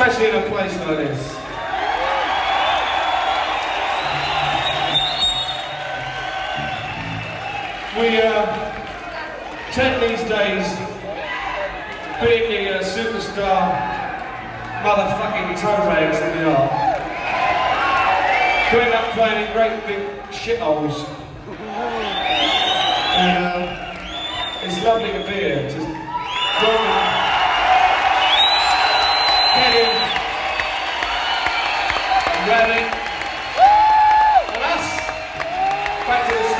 Especially in a place like this. We uh, tend these days, being the uh, superstar motherfucking toe rags that we are, end up playing in great big shitholes. And uh, it's lovely to be here. Just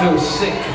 feel sick.